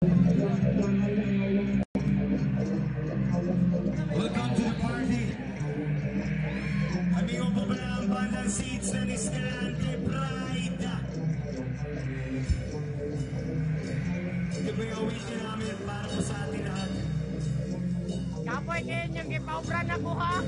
Welcome to the party. Amigo po ba ang bandang seats ng Escalante Pride? Ito po yung awitin namin para po sa atin lahat. Kapoy kayo niyang gipaubra na ko ha.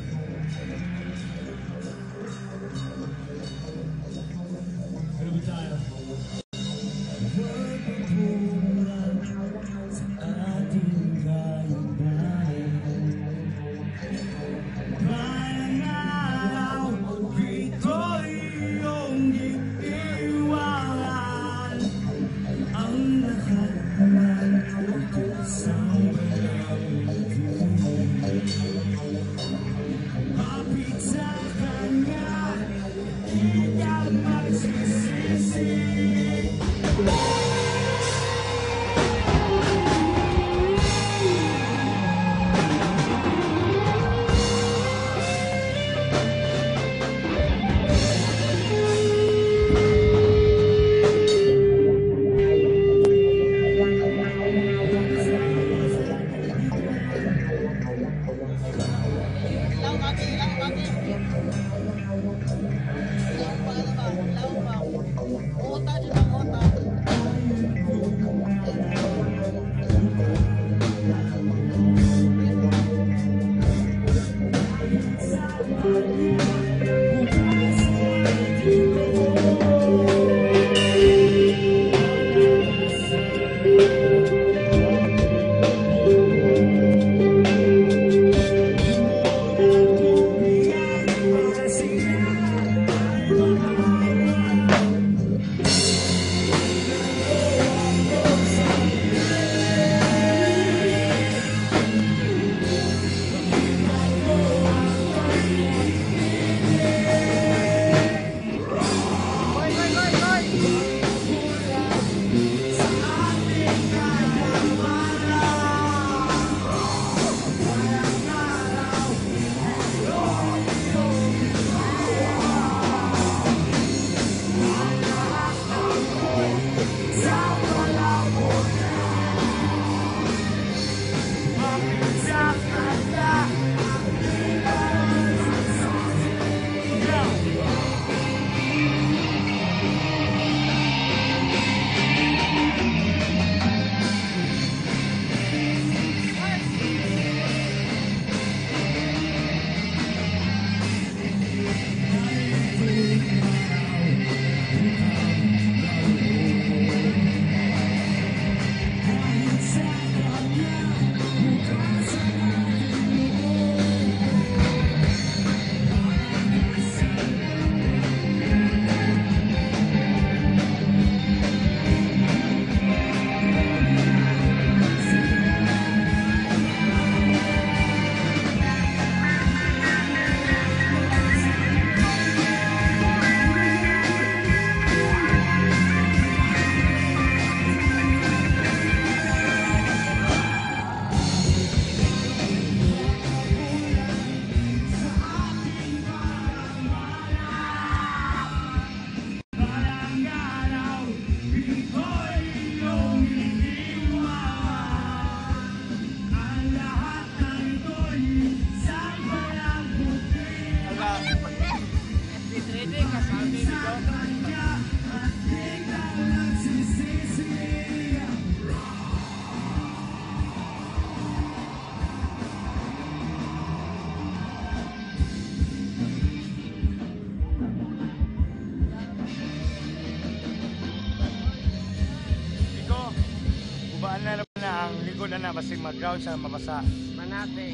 Likod na basig mag-ground sa mabasa. Manate.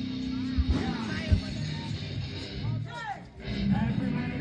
Every man